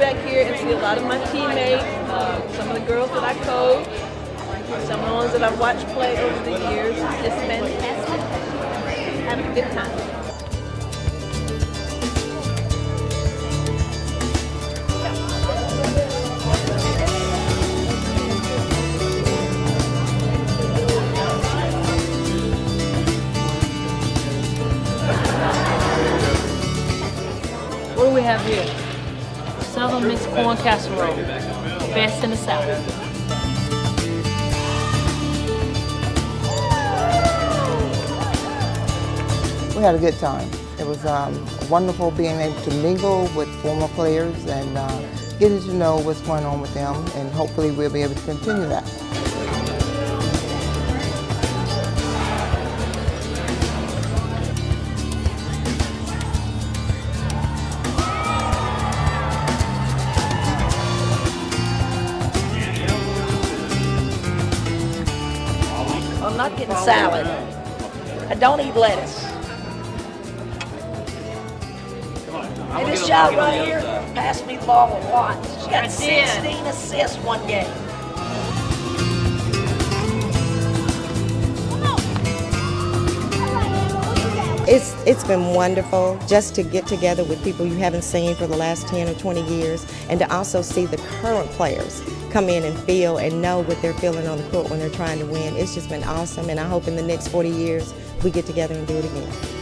back here and see a lot of my teammates, uh, some of the girls that I coach, some of the ones that I've watched play over the years. It's fantastic. Having a good time. What do we have here? Southern mixed corn casserole. Best in the South. We had a good time. It was um, wonderful being able to mingle with former players and uh, getting to know what's going on with them, and hopefully we'll be able to continue that. I'm not getting salad. I don't eat lettuce. And this shot right here passed me the ball a lot. She got 16 assists one game. It's, it's been wonderful just to get together with people you haven't seen for the last 10 or 20 years and to also see the current players come in and feel and know what they're feeling on the court when they're trying to win. It's just been awesome and I hope in the next 40 years we get together and do it again.